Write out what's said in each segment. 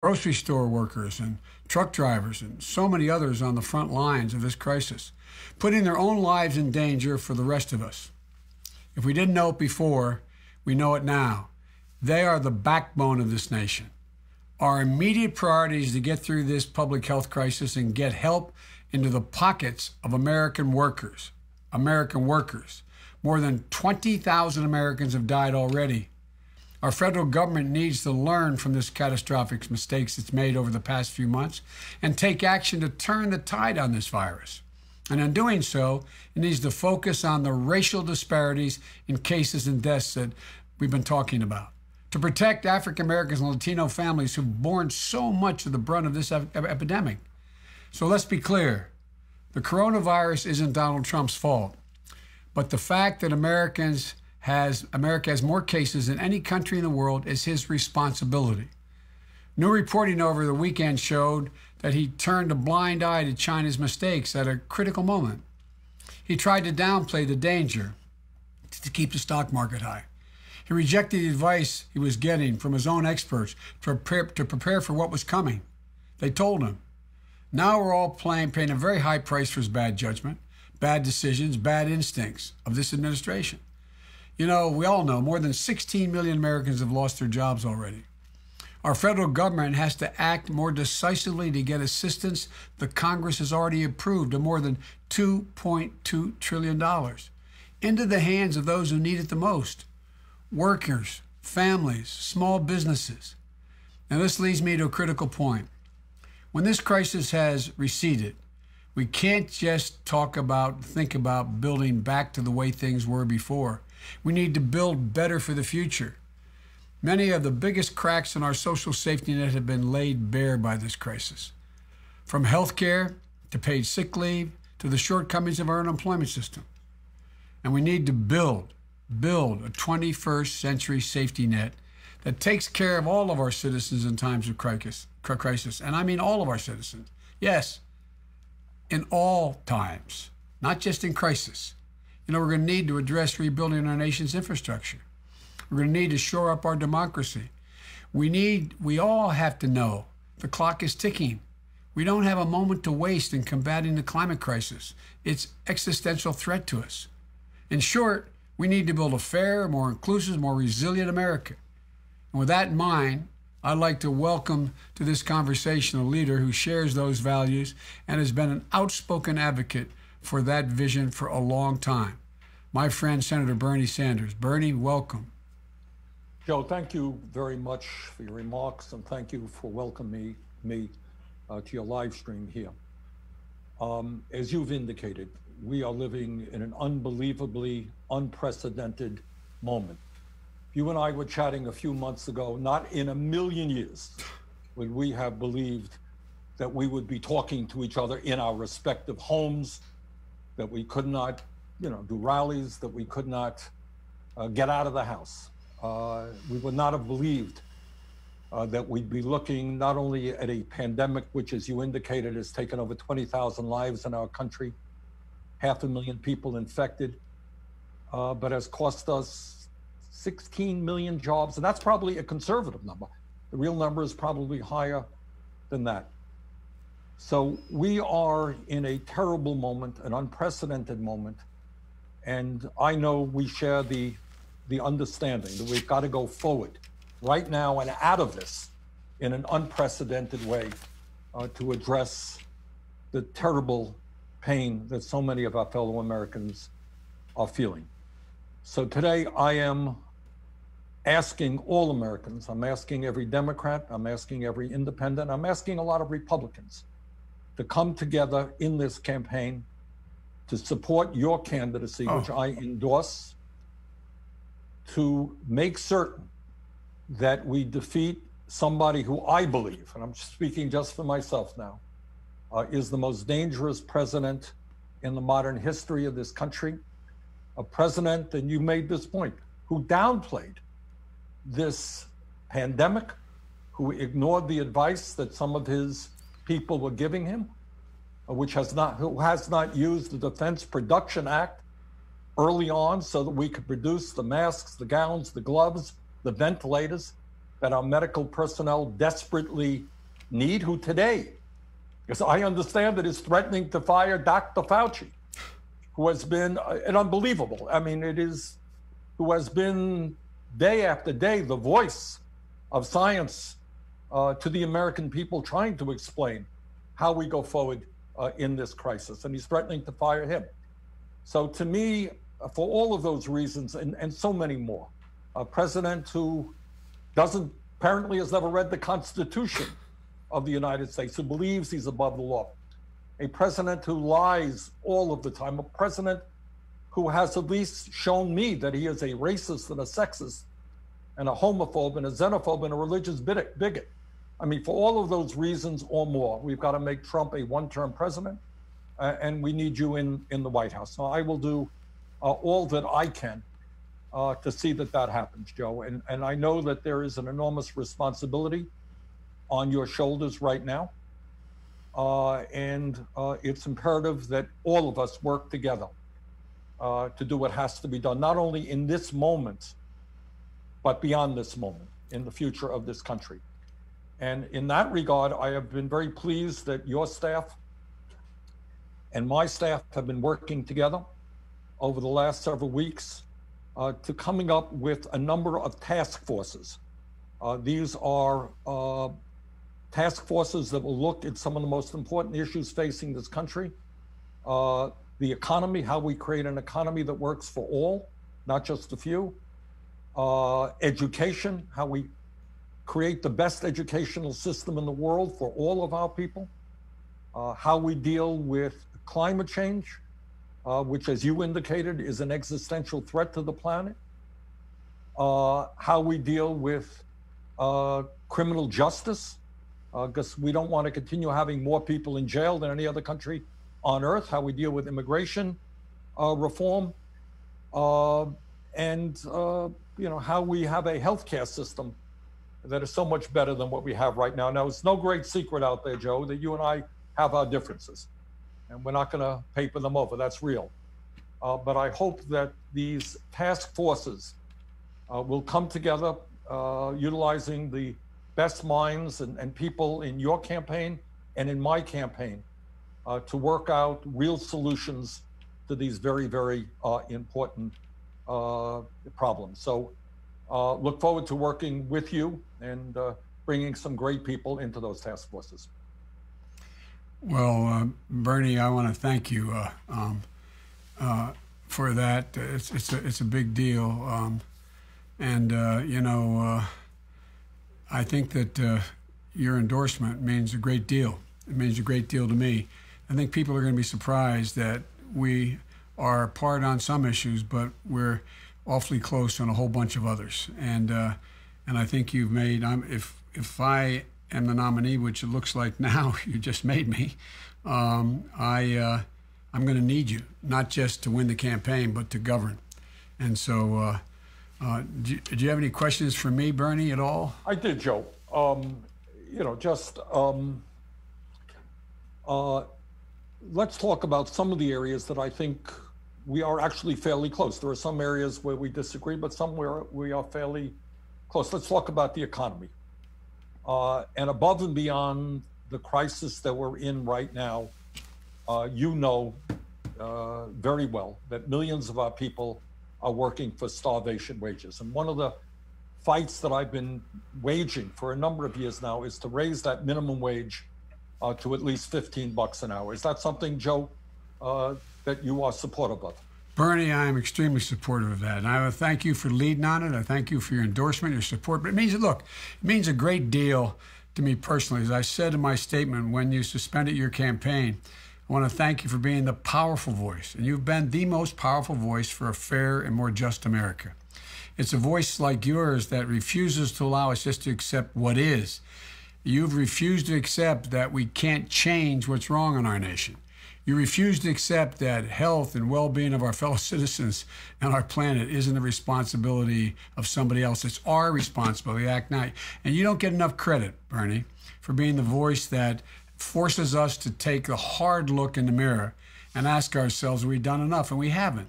grocery store workers and truck drivers and so many others on the front lines of this crisis, putting their own lives in danger for the rest of us. If we didn't know it before, we know it now. They are the backbone of this nation. Our immediate priority is to get through this public health crisis and get help into the pockets of American workers. American workers. More than 20,000 Americans have died already. Our federal government needs to learn from this catastrophic mistakes it's made over the past few months and take action to turn the tide on this virus. And in doing so, it needs to focus on the racial disparities in cases and deaths that we've been talking about. To protect African Americans and Latino families who've borne so much of the brunt of this ep- epidemic. So let's be clear the coronavirus isn't Donald Trump's fault, but the fact that Americans has America has more cases than any country in the world is his responsibility. New reporting over the weekend showed that he turned a blind eye to China's mistakes at a critical moment. He tried to downplay the danger to keep the stock market high. He rejected the advice he was getting from his own experts to prepare, to prepare for what was coming. They told him. Now we're all playing, paying a very high price for his bad judgment, bad decisions, bad instincts of this administration. You know, we all know more than 16 million Americans have lost their jobs already. Our federal government has to act more decisively to get assistance the Congress has already approved of more than $2.2 trillion into the hands of those who need it the most workers, families, small businesses. Now, this leads me to a critical point. When this crisis has receded, we can't just talk about, think about building back to the way things were before. We need to build better for the future. Many of the biggest cracks in our social safety net have been laid bare by this crisis. From health care to paid sick leave to the shortcomings of our unemployment system. And we need to build, build a 21st century safety net that takes care of all of our citizens in times of crisis. And I mean all of our citizens. Yes, in all times, not just in crisis. You know, we're going to need to address rebuilding our nation's infrastructure. We're going to need to shore up our democracy. We need, we all have to know the clock is ticking. We don't have a moment to waste in combating the climate crisis. It's existential threat to us. In short, we need to build a fair, more inclusive, more resilient America. And with that in mind, I'd like to welcome to this conversation a leader who shares those values and has been an outspoken advocate for that vision for a long time. My friend, Senator Bernie Sanders. Bernie, welcome. Joe, thank you very much for your remarks and thank you for welcoming me uh, to your live stream here. Um, as you've indicated, we are living in an unbelievably unprecedented moment. You and I were chatting a few months ago, not in a million years would we have believed that we would be talking to each other in our respective homes, that we could not, you know, do rallies, that we could not uh, get out of the house. Uh, we would not have believed uh, that we'd be looking not only at a pandemic, which, as you indicated, has taken over 20,000 lives in our country, half a million people infected, uh, but has cost us 16 million jobs. And that's probably a conservative number. The real number is probably higher than that. So we are in a terrible moment, an unprecedented moment. And I know we share the, the understanding that we've got to go forward right now and out of this in an unprecedented way uh, to address the terrible pain that so many of our fellow Americans are feeling. So today I am asking all Americans, I'm asking every Democrat, I'm asking every independent, I'm asking a lot of Republicans to come together in this campaign to support your candidacy, oh. which I endorse, to make certain that we defeat somebody who I believe, and I'm speaking just for myself now, uh, is the most dangerous president in the modern history of this country. A president, and you made this point, who downplayed this pandemic, who ignored the advice that some of his people were giving him, uh, which has not, who has not used the Defense Production Act early on so that we could produce the masks, the gowns, the gloves, the ventilators that our medical personnel desperately need, who today, because I understand that is threatening to fire Dr. Fauci, who has been uh, an unbelievable. I mean, it is, who has been day after day the voice of science uh, to the American people, trying to explain how we go forward uh, in this crisis. And he's threatening to fire him. So, to me, for all of those reasons and, and so many more, a president who doesn't apparently has never read the Constitution of the United States, who believes he's above the law, a president who lies all of the time, a president who has at least shown me that he is a racist and a sexist and a homophobe and a xenophobe and a religious bigot. I mean, for all of those reasons or more, we've got to make Trump a one-term president, uh, and we need you in in the White House. So I will do uh, all that I can uh, to see that that happens, Joe. And and I know that there is an enormous responsibility on your shoulders right now, uh, and uh, it's imperative that all of us work together uh, to do what has to be done, not only in this moment, but beyond this moment, in the future of this country. And in that regard, I have been very pleased that your staff and my staff have been working together over the last several weeks uh, to coming up with a number of task forces. Uh, these are uh, task forces that will look at some of the most important issues facing this country. Uh, the economy, how we create an economy that works for all, not just a few. Uh, education, how we create the best educational system in the world for all of our people, uh, how we deal with climate change, uh, which, as you indicated, is an existential threat to the planet, uh, how we deal with uh, criminal justice, because uh, we don't want to continue having more people in jail than any other country on earth, how we deal with immigration uh, reform, and you know how we have a healthcare system that is so much better than what we have right now. Now, it's no great secret out there, Joe, that you and I have our differences, and we're not going to paper them over. That's real. Uh, but I hope that these task forces uh, will come together uh, utilizing the best minds and, and, people in your campaign and in my campaign uh, to work out real solutions to these very, very uh, important uh, problems. So uh, look forward to working with you and uh, bringing some great people into those task forces. Well, uh, Bernie, I want to thank you uh, um, uh, for that. It's it's a it's a big deal, um, and uh, you know, I think that your endorsement means a great deal. It means a great deal to me. I think people are going to be surprised that we are apart on some issues, but we're awfully close on a whole bunch of others. And uh, and I think you've made. I'm, if if I am the nominee, which it looks like now, you just made me. Um, I uh, I'm going to need you not just to win the campaign, but to govern. And so, uh, uh, do, you, do, you have any questions for me, Bernie, at all? I did, Joe. Um, you know, just um, uh, let's talk about some of the areas that I think we are actually fairly close. There are some areas where we disagree, but somewhere we are fairly close. Let's talk about the economy. Uh, and above and beyond the crisis that we're in right now, uh, you know uh, very well that millions of our people are working for starvation wages. And one of the fights that I've been waging for a number of years now is to raise that minimum wage uh, to at least 15 bucks an hour. Is that something, Joe, uh, that you are supportive of? Bernie, I am extremely supportive of that. And I thank you for leading on it. I thank you for your endorsement, your support. But it means, look, it means a great deal to me personally. As I said in my statement when you suspended your campaign, I want to thank you for being the powerful voice. And you've been the most powerful voice for a fair and more just America. It's a voice like yours that refuses to allow us just to accept what is. You've refused to accept that we can't change what's wrong in our nation. You refuse to accept that health and well being of our fellow citizens and our planet isn't the responsibility of somebody else. It's our responsibility act now. And you don't get enough credit, Bernie, for being the voice that forces us to take a hard look in the mirror and ask ourselves, have we done enough? And we haven't.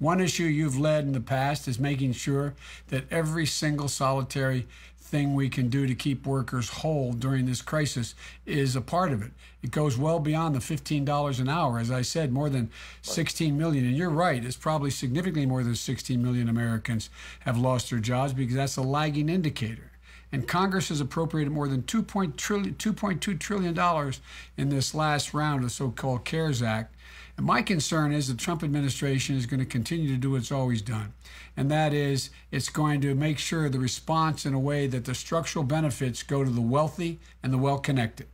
One issue you've led in the past is making sure that every single solitary thing we can do to keep workers whole during this crisis is a part of it. It goes well beyond the $15 an hour. As I said, more than 16 million. And you're right, it's probably significantly more than 16 million Americans have lost their jobs because that's a lagging indicator. And Congress has appropriated more than $2.2 trillion in this last round of so called CARES Act my concern is the Trump administration is going to continue to do what it's always done. And that is, it's going to make sure the response in a way that the structural benefits go to the wealthy and the well connected.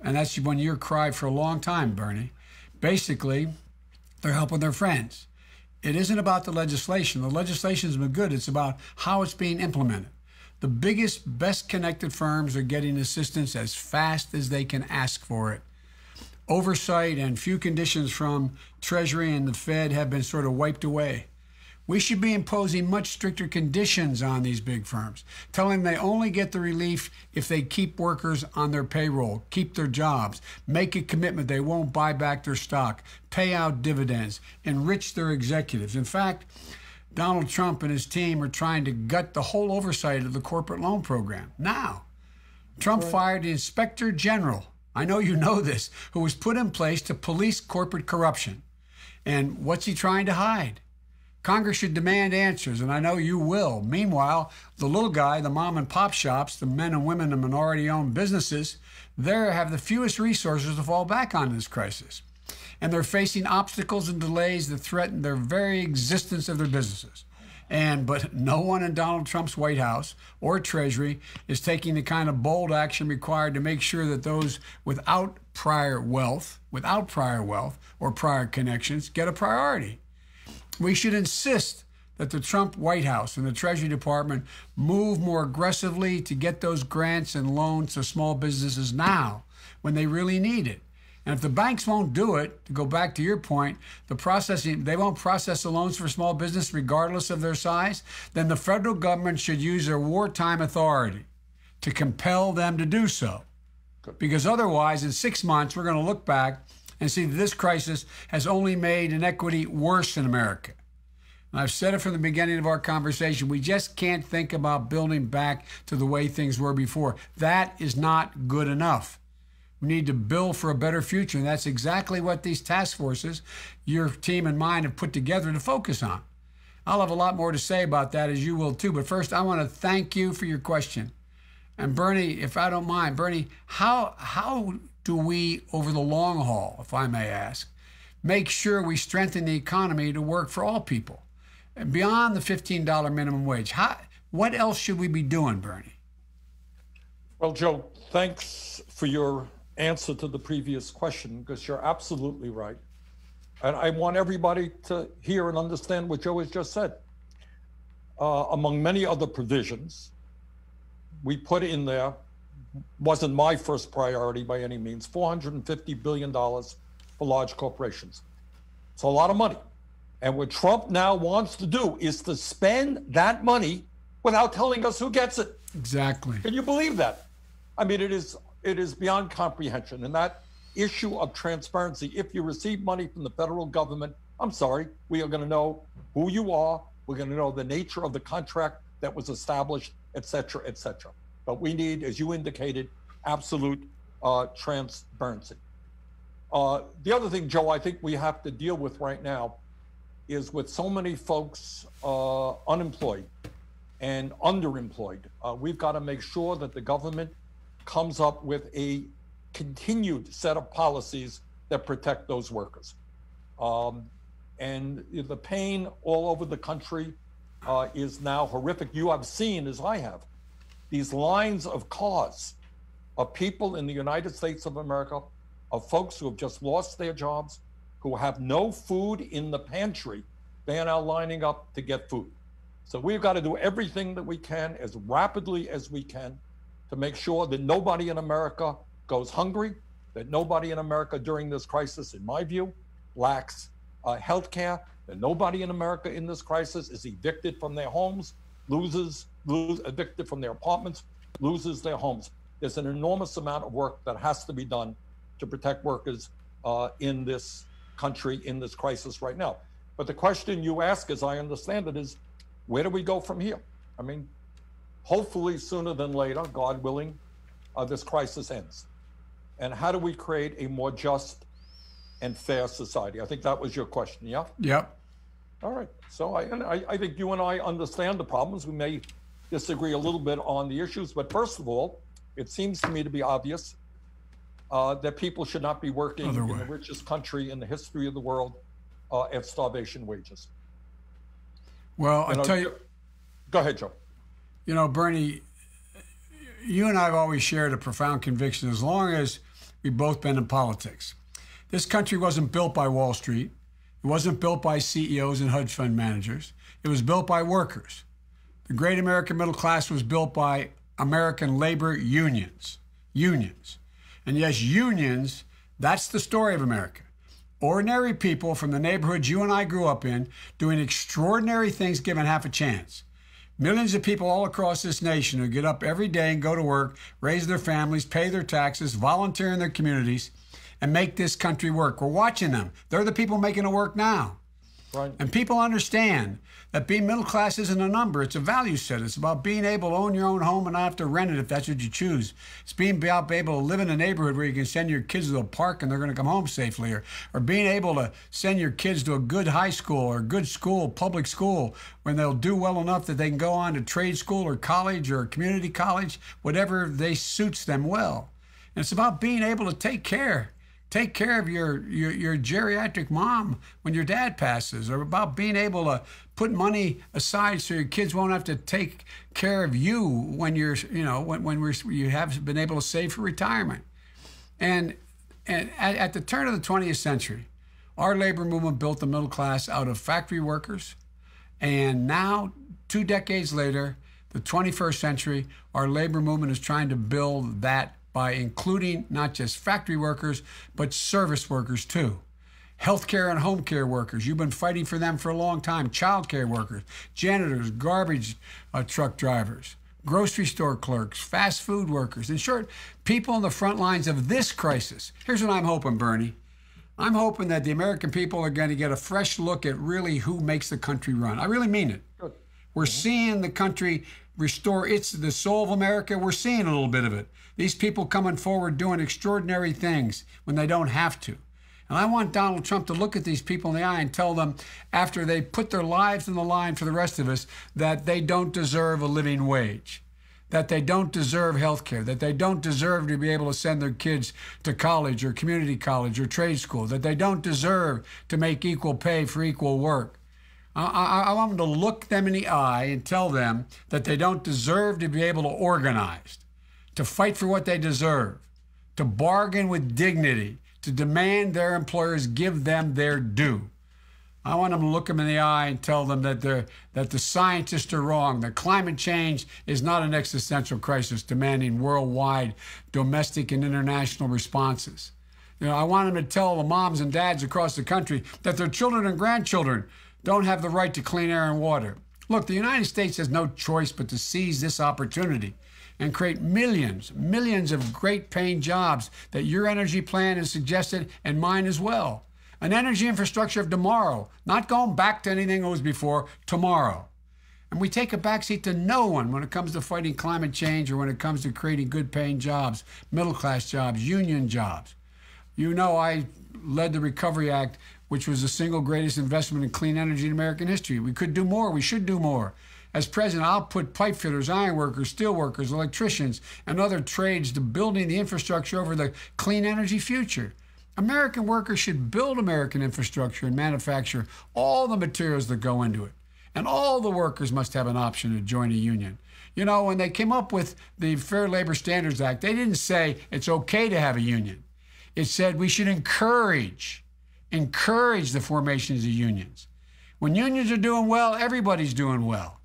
And that's been your cry for a long time, Bernie. Basically, they're helping their friends. It isn't about the legislation. The legislation has been good, it's about how it's being implemented. The biggest, best connected firms are getting assistance as fast as they can ask for it oversight and few conditions from Treasury and the Fed have been sort of wiped away. We should be imposing much stricter conditions on these big firms, telling them they only get the relief if they keep workers on their payroll, keep their jobs, make a commitment they won't buy back their stock, pay out dividends, enrich their executives. In fact, Donald Trump and his team are trying to gut the whole oversight of the corporate loan program. Now, Trump fired the inspector general I know you know this, who was put in place to police corporate corruption. And what's he trying to hide? Congress should demand answers, and I know you will. Meanwhile, the little guy, the mom and pop shops, the men and women in minority owned businesses, they have the fewest resources to fall back on in this crisis. And they're facing obstacles and delays that threaten their very existence of their businesses. And but no one in Donald Trump's White House or Treasury is taking the kind of bold action required to make sure that those without prior wealth, without prior wealth or prior connections get a priority. We should insist that the Trump White House and the Treasury Department move more aggressively to get those grants and loans to small businesses now when they really need it. And if the banks won't do it, to go back to your point, the processing they won't process the loans for small business regardless of their size, then the federal government should use their wartime authority to compel them to do so. Because otherwise, in six months, we're going to look back and see that this crisis has only made inequity worse in America. And I've said it from the beginning of our conversation. We just can't think about building back to the way things were before. That is not good enough. We need to build for a better future. And that's exactly what these task forces, your team and mine, have put together to focus on. I'll have a lot more to say about that, as you will too. But first, I want to thank you for your question. And Bernie, if I don't mind, Bernie, how, how do we, over the long haul, if I may ask, make sure we strengthen the economy to work for all people? And beyond the $15 minimum wage, how, what else should we be doing, Bernie? Well, Joe, thanks for your answer to the previous question because you're absolutely right. And I want everybody to hear and understand what Joe has just said. Uh, among many other provisions, we put in there, wasn't my first priority by any means, $450 billion for large corporations. It's a lot of money. And what Trump now wants to do is to spend that money without telling us who gets it. Exactly. Can you believe that? I mean, it is it is beyond comprehension. And that issue of transparency, if you receive money from the federal government, I'm sorry, we are going to know who you are. We're going to know the nature of the contract that was established, et cetera, et cetera. But we need, as you indicated, absolute uh, transparency. Uh, the other thing, Joe, I think we have to deal with right now is with so many folks uh, unemployed and underemployed, uh, we've got to make sure that the government comes up with a continued set of policies that protect those workers. Um, and the pain all over the country uh, is now horrific. You have seen, as I have, these lines of cars of people in the United States of America, of folks who have just lost their jobs, who have no food in the pantry. They are now lining up to get food. So we've got to do everything that we can as rapidly as we can to make sure that nobody in America goes hungry, that nobody in America during this crisis, in my view, lacks uh, health care, that nobody in America in this crisis is evicted from their homes, loses, lose, evicted from their apartments, loses their homes. There's an enormous amount of work that has to be done to protect workers uh, in this country, in this crisis right now. But the question you ask, as I understand it, is where do we go from here? I mean, hopefully sooner than later, God willing, uh, this crisis ends. And how do we create a more just and fair society? I think that was your question, yeah? Yep. All right. So I, I, I think you and I understand the problems. We may disagree a little bit on the issues, but first of all, it seems to me to be obvious uh, that people should not be working Other in way. the richest country in the history of the world uh, at starvation wages. Well, I tell you, Go ahead, Joe. You know, Bernie, you and I have always shared a profound conviction as long as we've both been in politics. This country wasn't built by Wall Street. It wasn't built by CEOs and hedge fund managers. It was built by workers. The great American middle class was built by American labor unions. Unions. And yes, unions, that's the story of America. Ordinary people from the neighborhoods you and I grew up in doing extraordinary things given half a chance. Millions of people all across this nation who get up every day and go to work, raise their families, pay their taxes, volunteer in their communities, and make this country work. We're watching them. They're the people making it work now. Right. And people understand that being middle class isn't a number, it's a value set. It's about being able to own your own home and not have to rent it if that's what you choose. It's being able to live in a neighborhood where you can send your kids to a park and they're going to come home safely, or, or being able to send your kids to a good high school or good school, public school, when they'll do well enough that they can go on to trade school or college or community college, whatever they suits them well. And it's about being able to take care take care of your, your, your geriatric mom when your dad passes, or about being able to put money aside so your kids won't have to take care of you when you're, you know, when, when we're, you have been able to save for retirement. And, and at, at the turn of the 20th century, our labor movement built the middle class out of factory workers. And now, two decades later, the 21st century, our labor movement is trying to build that by including not just factory workers, but service workers too. Healthcare and home care workers, you've been fighting for them for a long time. Childcare workers, janitors, garbage uh, truck drivers, grocery store clerks, fast food workers. In short, people on the front lines of this crisis. Here's what I'm hoping, Bernie. I'm hoping that the American people are going to get a fresh look at really who makes the country run. I really mean it. We're seeing the country restore its the soul of America. We're seeing a little bit of it. These people coming forward doing extraordinary things when they don't have to. And I want Donald Trump to look at these people in the eye and tell them, after they put their lives in the line for the rest of us, that they don't deserve a living wage, that they don't deserve health care, that they don't deserve to be able to send their kids to college or community college or trade school, that they don't deserve to make equal pay for equal work. I, I, want them to look them in the eye and tell them that they don't deserve to be able to organize, to fight for what they deserve, to bargain with dignity, to demand their employers give them their due. I want them to look them in the eye and tell them that they're, that the scientists are wrong, that climate change is not an existential crisis demanding worldwide domestic and international responses. You know, I want them to tell the moms and dads across the country that their children and grandchildren don't have the right to clean air and water. Look, the United States has no choice but to seize this opportunity and create millions, millions of great paying jobs that your energy plan has suggested and mine as well. An energy infrastructure of tomorrow, not going back to anything that was before, tomorrow. And we take a backseat to no one when it comes to fighting climate change or when it comes to creating good paying jobs, middle class jobs, union jobs. You know, I led the Recovery Act, which was the single greatest investment in clean energy in American history. We could do more. We should do more. As president, I'll put pipe fitters, iron workers, steel workers, electricians, and other trades to building the infrastructure over the clean energy future. American workers should build American infrastructure and manufacture all the materials that go into it. And all the workers must have an option to join a union. You know, when they came up with the Fair Labor Standards Act, they didn't say it's okay to have a union. It said we should encourage, encourage the formations of unions. When unions are doing well, everybody's doing well.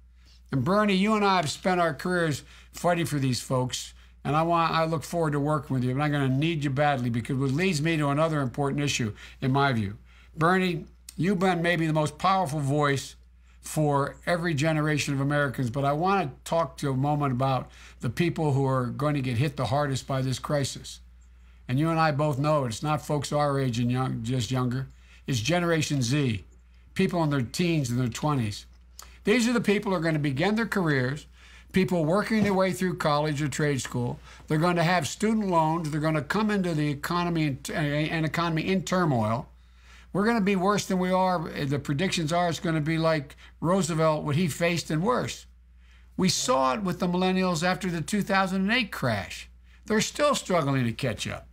And Bernie, you and I have spent our careers fighting for these folks, and I want I look forward to working with you. I'm going to need you badly because it leads me to another important issue, in my view. Bernie, you've been maybe the most powerful voice for every generation of Americans, but I want to talk to you a moment about the people who are going to get hit the hardest by this crisis. And you and I both know it's not folks our age and young, just younger. It's Generation Z people in their teens and their 20s. These are the people who are going to begin their careers, people working their way through college or trade school. They're going to have student loans. They're going to come into the economy and economy in turmoil. We're going to be worse than we are. Eh, the predictions are it's going to be like Roosevelt, what he faced, and worse. We saw it with the millennials after the 2008 crash. They're still struggling to catch up.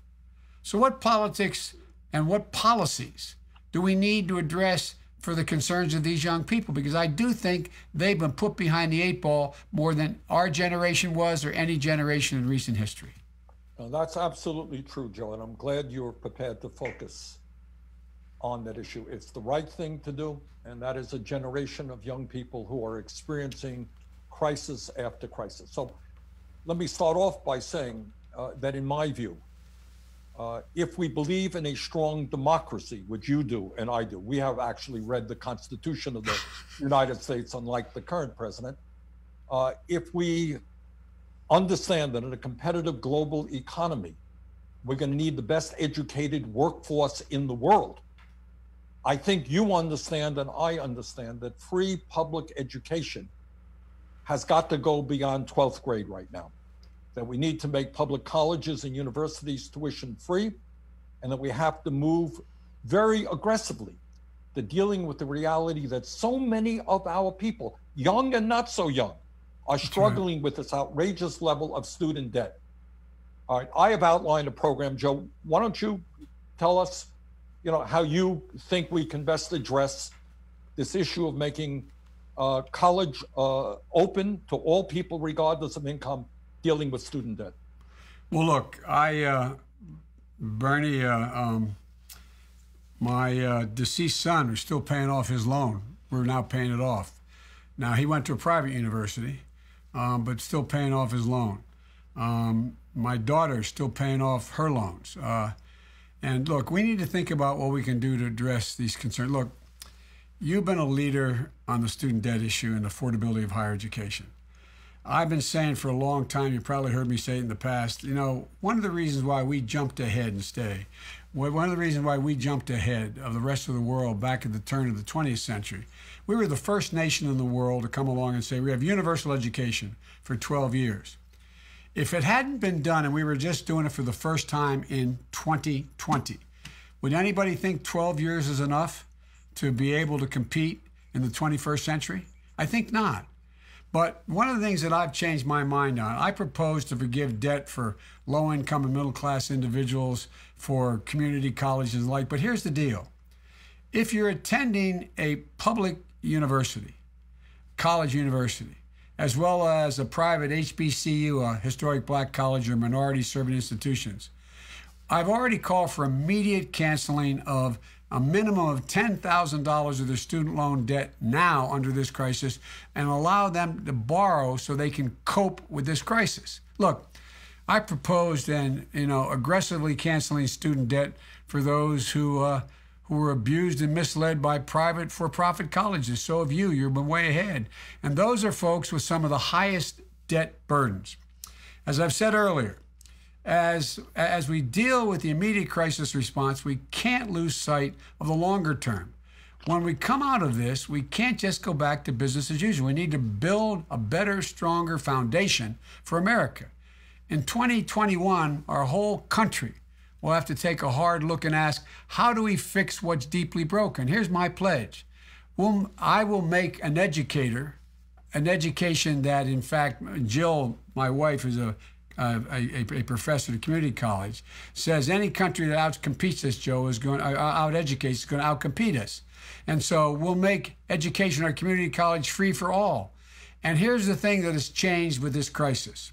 So, what politics and what policies do we need to address for the concerns of these young people? Because I do think they've been put behind the eight ball more than our generation was or any generation in recent history. That's absolutely true, Joe, and I'm glad you're prepared to focus on that issue. It's the right thing to do, and that is a generation of young people who are experiencing crisis after crisis. So let me start off by saying uh, that, in my view, uh, if we believe in a strong democracy, which you do and I do, we have actually read the Constitution of the United States, unlike the current president. Uh, if we understand that in a competitive global economy, we're going to need the best educated workforce in the world. I think you understand and I understand that free public education has got to go beyond 12th grade right now that we need to make public colleges and universities tuition free, and that we have to move very aggressively to dealing with the reality that so many of our people, young and not so young, are struggling with this outrageous level of student debt. All right, I have outlined a program, Joe. Why don't you tell us, you know, how you think we can best address this issue of making uh, college uh, open to all people, regardless of income, dealing with student debt? Well, look, I, uh, Bernie, uh, um, my uh, deceased son is still paying off his loan. We're now paying it off. Now, he went to a private university, um, but still paying off his loan. Um, my daughter is still paying off her loans. Uh, and look, we need to think about what we can do to address these concerns. Look, you've been a leader on the student debt issue and affordability of higher education. I've been saying for a long time, you probably heard me say it in the past, you know, one of the reasons why we jumped ahead and stay, one of the reasons why we jumped ahead of the rest of the world back at the turn of the 20th century, we were the first nation in the world to come along and say we have universal education for 12 years. If it hadn't been done and we were just doing it for the first time in 2020, would anybody think 12 years is enough to be able to compete in the 21st century? I think not. But one of the things that I've changed my mind on, I propose to forgive debt for low income and middle class individuals, for community colleges and the like. But here's the deal if you're attending a public university, college university, as well as a private HBCU, a historic black college, or minority serving institutions, I've already called for immediate canceling of a minimum of $10,000 of their student loan debt now under this crisis and allow them to borrow so they can cope with this crisis. Look, I proposed and you know aggressively canceling student debt for those who uh, who were abused and misled by private for-profit colleges. So have you. You've been way ahead. And those are folks with some of the highest debt burdens. As I've said earlier, as, as we deal with the immediate crisis response, we can't lose sight of the longer term. When we come out of this, we can't just go back to business as usual. We need to build a better, stronger foundation for America. In 2021, our whole country will have to take a hard look and ask, how do we fix what's deeply broken? Here's my pledge. We'll, I will make an educator, an education that, in fact, Jill, my wife, is a uh, a, a, professor at a community college, says any country that outcompetes us, Joe, is going to uh, out-educate, is going to outcompete us. And so we'll make education our community college free for all. And here's the thing that has changed with this crisis.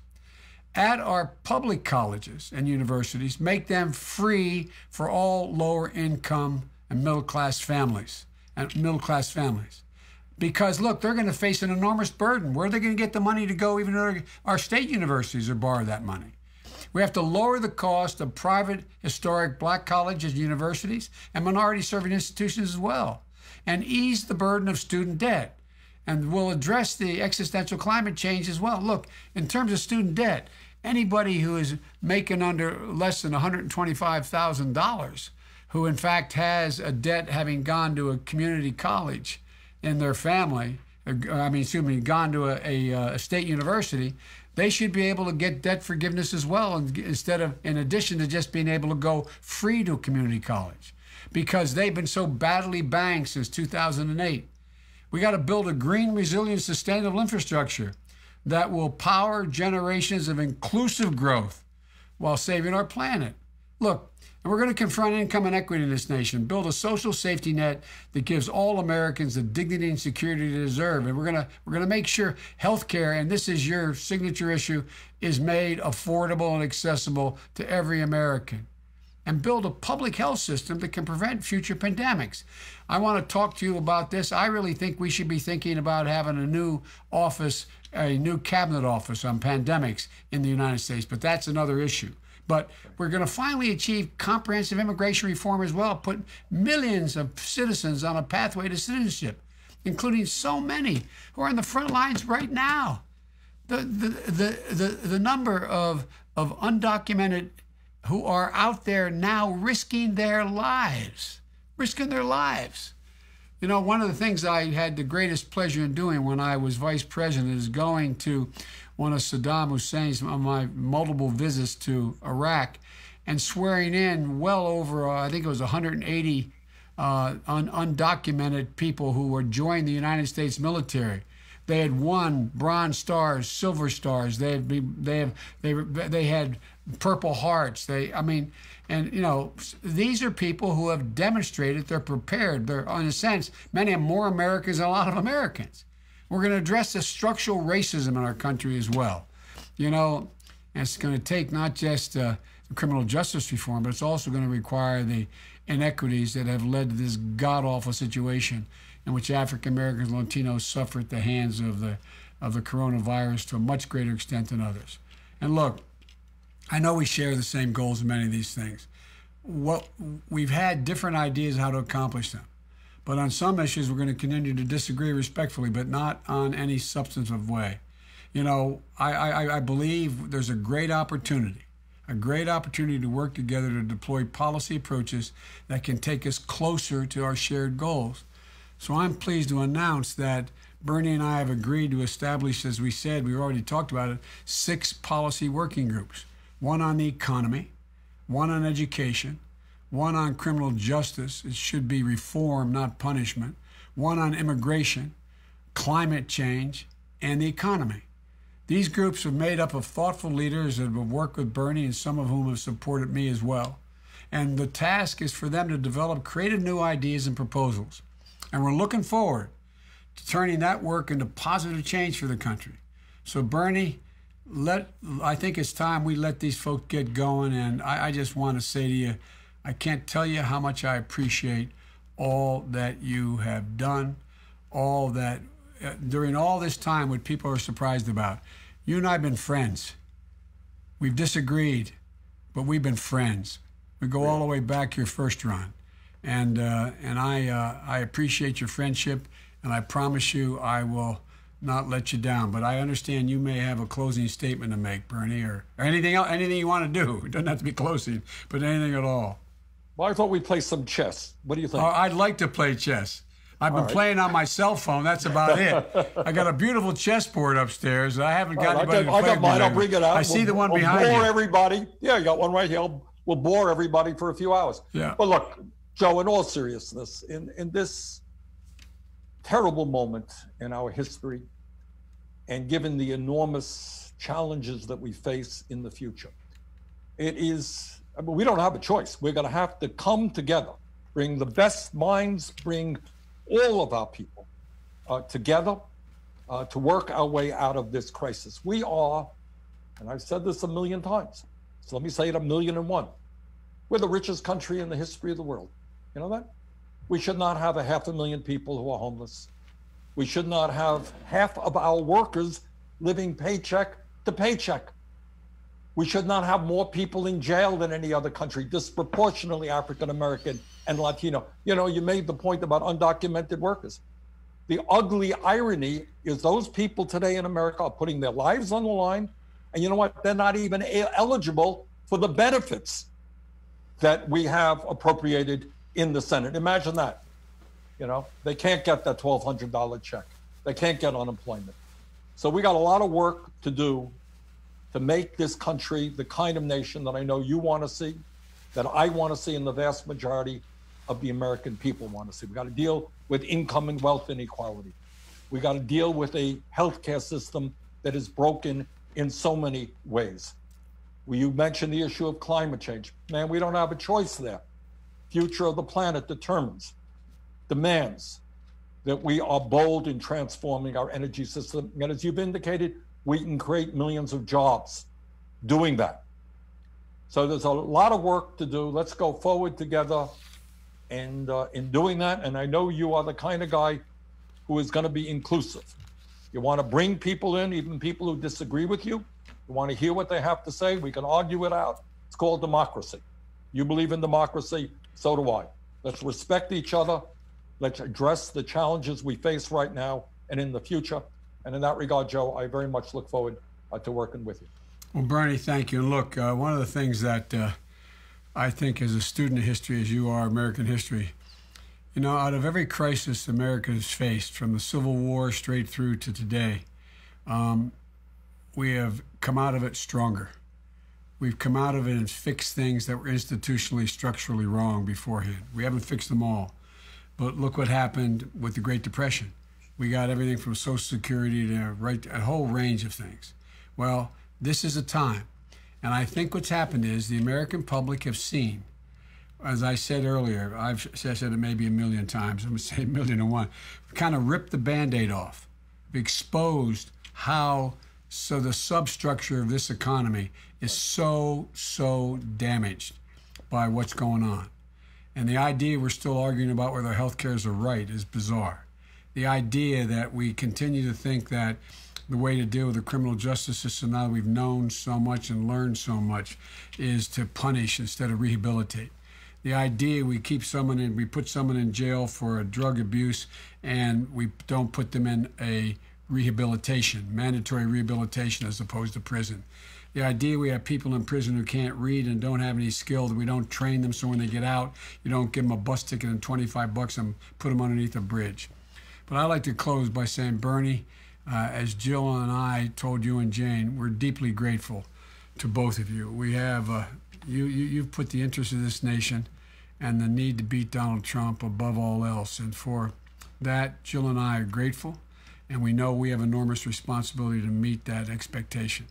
At our public colleges and universities, make them free for all lower income and middle class families and middle class families because look, they're going to face an enormous burden. Where are they going to get the money to go, even though our state universities are borrow that money? We have to lower the cost of private historic black colleges and universities and minority serving institutions as well, and ease the burden of student debt. And we'll address the existential climate change as well. Look, in terms of student debt, anybody who is making under less than $125,000 who in fact has a debt having gone to a community college in their family, uh, I mean, excuse me, gone to a, a, uh, a state university, they should be able to get debt forgiveness as well, instead of, in addition to just being able to go free to community college, because they've been so badly banged since 2008. We got to build a green, resilient, sustainable infrastructure that will power generations of inclusive growth while saving our planet. Look, and we're going to confront income inequity in this nation, build a social safety net that gives all Americans the dignity and security they deserve. And we're going to we're going to make sure health care, and this is your signature issue, is made affordable and accessible to every American. And build a public health system that can prevent future pandemics. I want to talk to you about this. I really think we should be thinking about having a new office, a new cabinet office on pandemics in the United States, but that's another issue. But we're going to finally achieve comprehensive immigration reform as well, put millions of citizens on a pathway to citizenship, including so many who are on the front lines right now. The, the, the, the, the number of, of undocumented who are out there now risking their lives, risking their lives. You know, one of the things I had the greatest pleasure in doing when I was vice president is going to one of Saddam Hussein's my multiple visits to Iraq and swearing in well over, uh, I think it was 180 uh, un- undocumented people who were joining the United States military. They had won Bronze Stars, Silver Stars. They had, they have, they, they had Purple Hearts. They, I mean, and you know, these are people who have demonstrated they're prepared. They're, in a sense, many more Americans than a lot of Americans. We're going to address the structural racism in our country as well. You know, it's going to take not just uh, criminal justice reform, but it's also going to require the inequities that have led to this god awful situation in which African Americans and Latinos suffer at the hands of the of the coronavirus to a much greater extent than others. And look, I know we share the same goals in many of these things. What we've had different ideas how to accomplish them. But on some issues, we're going to continue to disagree respectfully, but not on any substantive way. You know, I, I, I believe there's a great opportunity, a great opportunity to work together to deploy policy approaches that can take us closer to our shared goals. So I'm pleased to announce that Bernie and I have agreed to establish, as we said, we've already talked about it, six policy working groups one on the economy, one on education, one on criminal justice, it should be reform, not punishment, one on immigration, climate change, and the economy. These groups are made up of thoughtful leaders that have worked with Bernie and some of whom have supported me as well. And the task is for them to develop creative new ideas and proposals. And we're looking forward to turning that work into positive change for the country. So, Bernie, let I think it's time we let these folks get going. And I, I just want to say to you, I can't tell you how much I appreciate all that you have done, all that uh, during all this time, what people are surprised about. You and I have been friends. We've disagreed, but we've been friends. We go all the way back your first run, and uh, and I uh, I appreciate your friendship, and I promise you I will not let you down. But I understand you may have a closing statement to make, Bernie, or, or anything else, anything you want to do. It doesn't have to be closing, but anything at all. Well, I thought we'd play some chess. What do you think? Oh, I'd like to play chess. I've been right. playing on my cell phone. That's about it. I got a beautiful chessboard upstairs. I haven't got right, anybody I got, to play I got mine. I'll bring it out. I see we'll, the one we'll behind bore you. everybody. Yeah, you got one right here. I'll, we'll bore everybody for a few hours. Yeah. But look, Joe, in all seriousness, in, in this terrible moment in our history, and given the enormous challenges that we face in the future, it is I mean, we don't have a choice. We're going to have to come together, bring the best minds, bring all of our people uh, together uh, to work our way out of this crisis. We are, and I've said this a million times, so let me say it a million and one. We're the richest country in the history of the world. You know that? We should not have a half a million people who are homeless. We should not have half of our workers living paycheck to paycheck. We should not have more people in jail than any other country, disproportionately African American and Latino. You know, you made the point about undocumented workers. The ugly irony is those people today in America are putting their lives on the line. And you know what? They're not even eligible for the benefits that we have appropriated in the Senate. Imagine that. You know, they can't get that $1,200 check. They can't get unemployment. So we got a lot of work to do to make this country the kind of nation that I know you want to see, that I want to see, and the vast majority of the American people want to see. We got to deal with income and wealth inequality. We got to deal with a healthcare system that is broken in so many ways. You mentioned the issue of climate change. Man, we don't have a choice there. Future of the planet determines, demands that we are bold in transforming our energy system. And as you've indicated, we can create millions of jobs doing that. So there's a lot of work to do. Let's go forward together and uh, in doing that. And I know you are the kind of guy who is going to be inclusive. You want to bring people in, even people who disagree with you. You want to hear what they have to say. We can argue it out. It's called democracy. You believe in democracy, so do I. Let's respect each other. Let's address the challenges we face right now and in the future. And in that regard, Joe, I very much look forward uh, to working with you. Well, Bernie, thank you. And look, uh, one of the things that uh, I think, as a student of history, as you are, American history, you know, out of every crisis America has faced, from the Civil War straight through to today, um, we have come out of it stronger. We've come out of it and fixed things that were institutionally, structurally wrong beforehand. We haven't fixed them all. But look what happened with the Great Depression. We got everything from Social Security to right, a whole range of things. Well, this is a time. And I think what's happened is the American public have seen as I said earlier, I've said it maybe a million times, I'm going to say a million and one, kind of ripped the band aid off, exposed how so the substructure of this economy is so, so damaged by what's going on. And the idea we're still arguing about whether health care is a right is bizarre. The idea that we continue to think that the way to deal with the criminal justice system now that we've known so much and learned so much is to punish instead of rehabilitate the idea we keep someone in, we put someone in jail for a drug abuse, and we don't put them in a rehabilitation, mandatory rehabilitation as opposed to prison. The idea we have people in prison who can't read and don't have any skill, that we don't train them so when they get out, you don't give them a bus ticket and 25 bucks and put them underneath a bridge. But I'd like to close by saying, Bernie, uh, as Jill and I told you and Jane, we're deeply grateful to both of you. We have uh, you, you you've put the interest of this nation and the need to beat Donald Trump above all else. And for that, Jill and I are grateful, and we know we have enormous responsibility to meet that expectation.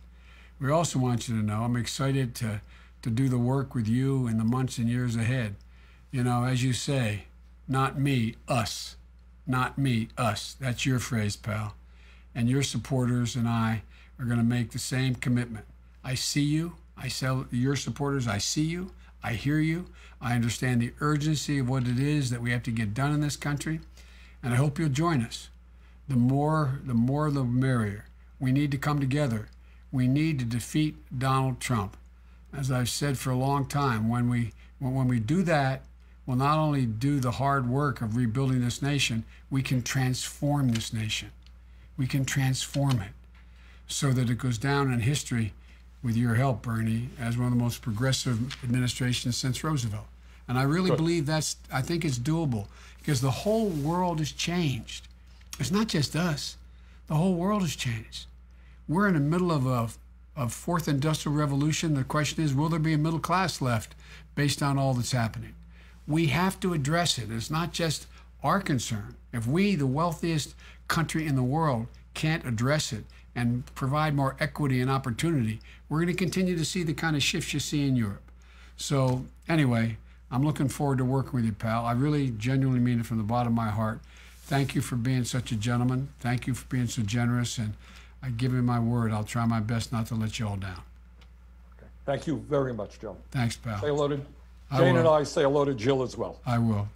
We also want you to know I'm excited to, to do the work with you in the months and years ahead. You know, as you say, not me, us. Not me, us. That's your phrase, pal. And your supporters and I are going to make the same commitment. I see you. I sell your supporters. I see you. I hear you. I understand the urgency of what it is that we have to get done in this country, and I hope you'll join us. The more, the more, the merrier. We need to come together. We need to defeat Donald Trump. As I've said for a long time, when we when we do that, we'll not only do the hard work of rebuilding this nation, we can transform this nation. We can transform it so that it goes down in history with your help, Bernie, as one of the most progressive administrations since Roosevelt. And I really Good. believe that's, I think it's doable because the whole world has changed. It's not just us, the whole world has changed. We're in the middle of a, a fourth industrial revolution. The question is, will there be a middle class left based on all that's happening? We have to address it. It's not just our concern. If we, the wealthiest country in the world, can't address it and provide more equity and opportunity, we're going to continue to see the kind of shifts you see in Europe. So, anyway, I'm looking forward to working with you, pal. I really genuinely mean it from the bottom of my heart. Thank you for being such a gentleman. Thank you for being so generous. And I give you my word, I'll try my best not to let you all down. Okay. Thank you very much, Joe. Thanks, pal. Say hello to Jane and I say hello to Jill as well. I will.